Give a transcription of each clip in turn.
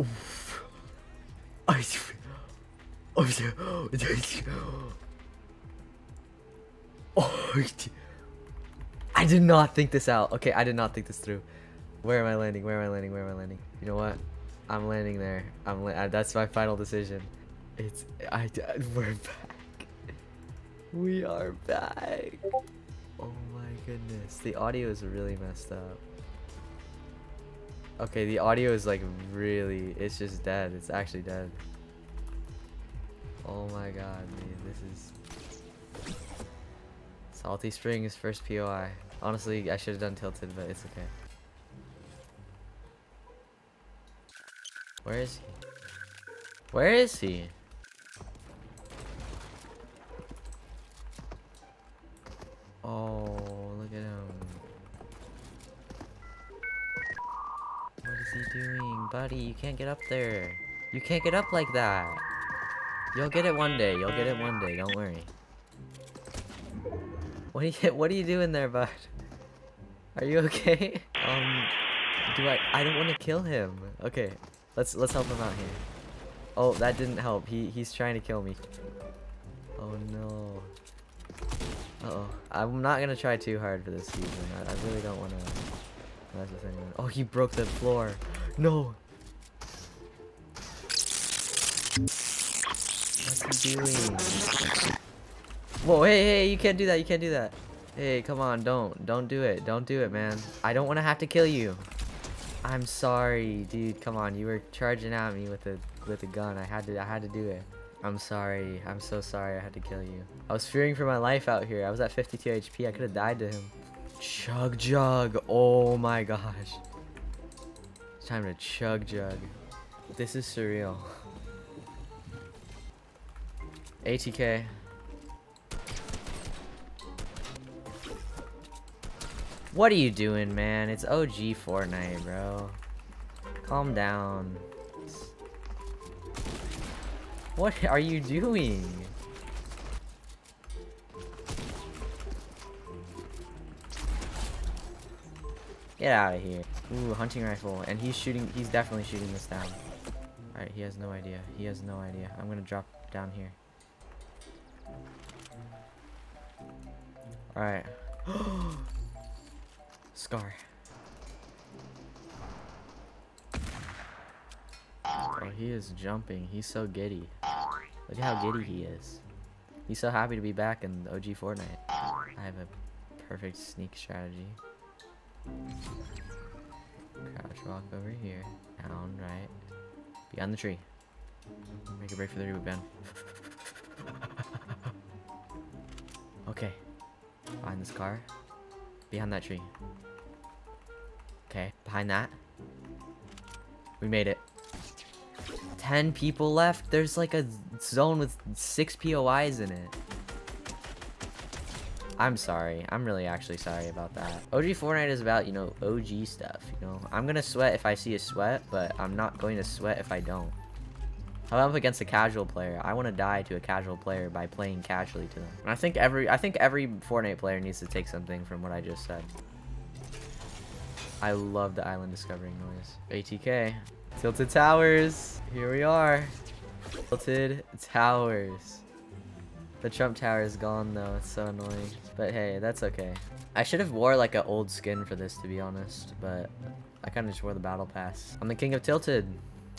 Oof. I, oh, I did not think this out. Okay, I did not think this through. Where am I landing? Where am I landing? Where am I landing? You know what? I'm landing there. I'm. La uh, that's my final decision. It's. I. We're back. We are back. Oh my goodness. The audio is really messed up. Okay, the audio is like really. It's just dead. It's actually dead. Oh my god, dude. This is. Salty Springs first POI. Honestly, I should have done tilted, but it's okay. Where is he? Where is he? Oh, look at him. What is he doing? Buddy, you can't get up there. You can't get up like that. You'll get it one day. You'll get it one day. Don't worry. What are you, what are you doing there, bud? Are you okay? Um, do I, I don't want to kill him. Okay, let's, let's help him out here. Oh, that didn't help. He, he's trying to kill me. Oh no. Uh oh I'm not gonna try too hard for this season. I, I really don't want to with anyone. Oh, he broke the floor. No. What's he doing? Whoa, hey, hey, you can't do that. You can't do that. Hey, come on, don't. Don't do it. Don't do it, man. I don't want to have to kill you. I'm sorry, dude. Come on, you were charging at me with a with a gun. I had to I had to do it. I'm sorry. I'm so sorry I had to kill you. I was fearing for my life out here. I was at 52 HP. I could have died to him. Chug jug. Oh my gosh. It's time to chug jug. This is surreal. ATK. What are you doing, man? It's OG Fortnite, bro. Calm down. What are you doing? Get out of here. Ooh, hunting rifle. And he's shooting, he's definitely shooting this down. Alright, he has no idea. He has no idea. I'm gonna drop down here. Alright. Scar. Oh, he is jumping. He's so giddy. Look at how giddy he is. He's so happy to be back in OG Fortnite. I have a perfect sneak strategy. Crouch walk over here. Down, right. Behind the tree. Make a break for the reboot, van. okay. Behind this car. Behind that tree. Okay, behind that. We made it. 10 people left. There's like a zone with 6 POIs in it. I'm sorry. I'm really actually sorry about that. OG Fortnite is about, you know, OG stuff, you know. I'm gonna sweat if I see a sweat, but I'm not going to sweat if I don't. I'm up against a casual player. I want to die to a casual player by playing casually to them. And I think every I think every Fortnite player needs to take something from what I just said. I love the island discovering noise. ATK. Tilted Towers. Here we are. Tilted Towers. The Trump Tower is gone though. It's so annoying. But hey, that's okay. I should have wore like an old skin for this to be honest. But I kind of just wore the battle pass. I'm the king of Tilted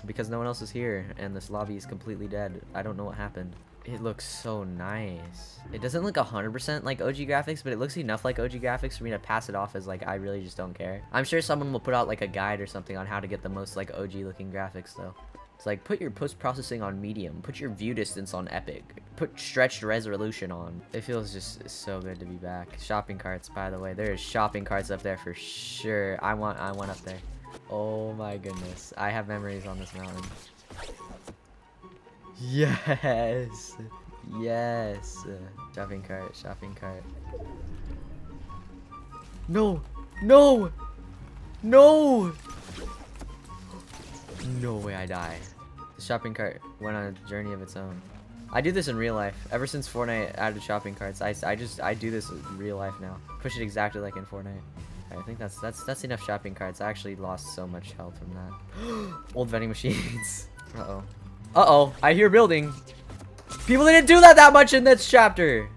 because no one else is here and this lobby is completely dead. I don't know what happened. It looks so nice. It doesn't look 100% like OG graphics, but it looks enough like OG graphics for me to pass it off as like, I really just don't care. I'm sure someone will put out like a guide or something on how to get the most like OG looking graphics though. It's like, put your post-processing on medium, put your view distance on epic, put stretched resolution on. It feels just so good to be back. Shopping carts, by the way. There is shopping carts up there for sure. I want, I want up there. Oh my goodness. I have memories on this mountain. Yes. Yes. Shopping cart, shopping cart. No. No. No. No way I die. The shopping cart went on a journey of its own. I do this in real life. Ever since Fortnite added shopping carts, I, I just, I do this in real life now. Push it exactly like in Fortnite. I think that's that's that's enough shopping carts. I actually lost so much health from that. Old vending machines. Uh oh. Uh oh. I hear building. People didn't do that that much in this chapter.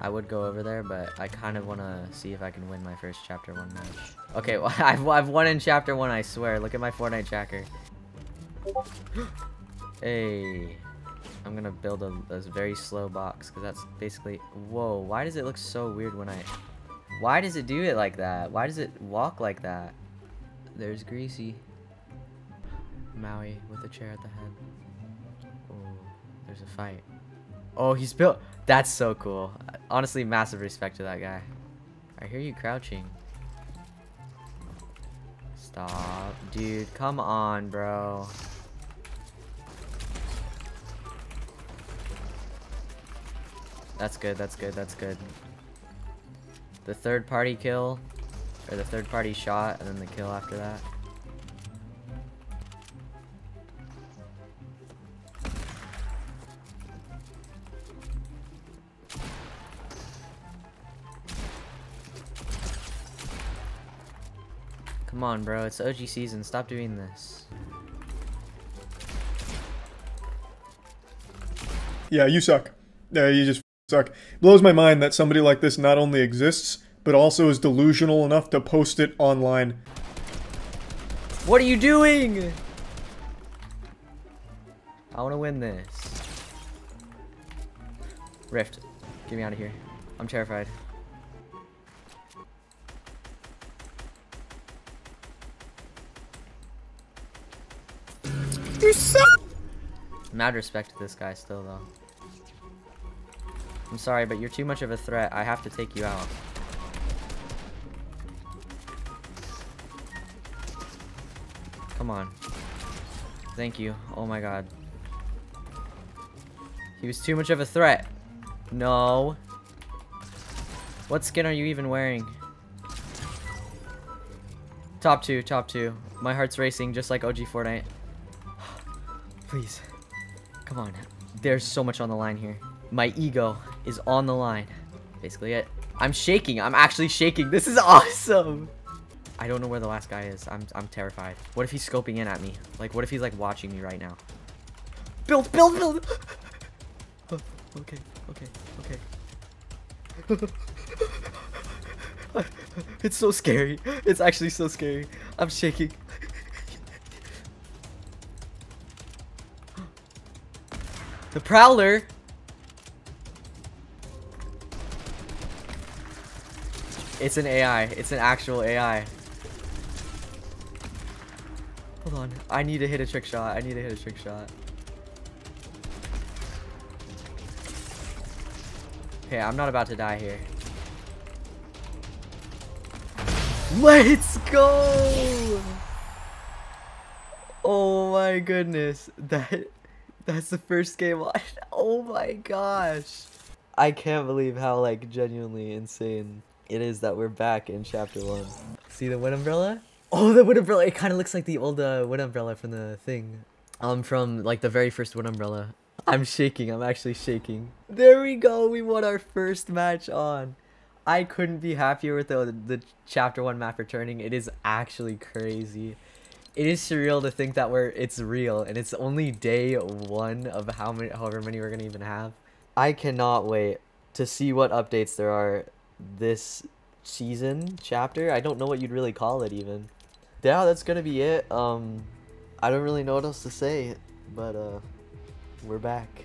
I would go over there, but I kind of want to see if I can win my first chapter one match. Okay, well, I've, I've won in chapter one, I swear. Look at my Fortnite tracker. hey. I'm gonna build a, a very slow box, because that's basically... Whoa, why does it look so weird when I... Why does it do it like that? Why does it walk like that? There's Greasy. Maui with a chair at the head. Oh, there's a fight. Oh, he's built. That's so cool. Honestly, massive respect to that guy. I hear you crouching. Stop. Dude, come on, bro. That's good, that's good, that's good. The third party kill, or the third party shot, and then the kill after that. Come on, bro. It's OG season. Stop doing this. Yeah, you suck. Yeah, you just suck. Blows my mind that somebody like this not only exists, but also is delusional enough to post it online. What are you doing? I want to win this. Rift, get me out of here. I'm terrified. You suck! Mad respect to this guy still, though. I'm sorry, but you're too much of a threat. I have to take you out. Come on. Thank you. Oh my god. He was too much of a threat. No. What skin are you even wearing? Top two, top two. My heart's racing just like OG Fortnite. Please. Come on. There's so much on the line here. My ego is on the line. Basically it. I'm shaking. I'm actually shaking. This is awesome. I don't know where the last guy is. I'm, I'm terrified. What if he's scoping in at me? Like, what if he's, like, watching me right now? Build, build, build! Oh, okay, okay, okay. it's so scary. It's actually so scary. I'm shaking. The Prowler! It's an AI. It's an actual AI. Hold on. I need to hit a trick shot. I need to hit a trick shot. Okay, I'm not about to die here. Let's go! Oh my goodness. That that's the first game I Oh my gosh. I can't believe how like genuinely insane it is that we're back in chapter 1. See the win umbrella? Oh, the win umbrella. It kind of looks like the old uh, win umbrella from the thing. Um from like the very first win umbrella. I'm shaking. I'm actually shaking. There we go. We won our first match on. I couldn't be happier with the the chapter 1 map returning. It is actually crazy it is surreal to think that we're it's real and it's only day one of how many however many we're gonna even have. I cannot wait to see what updates there are this season chapter. I don't know what you'd really call it even. Yeah, that's gonna be it. Um I don't really know what else to say, but uh we're back.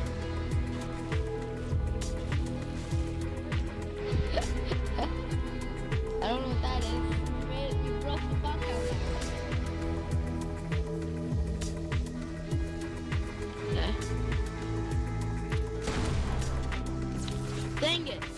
Dang it.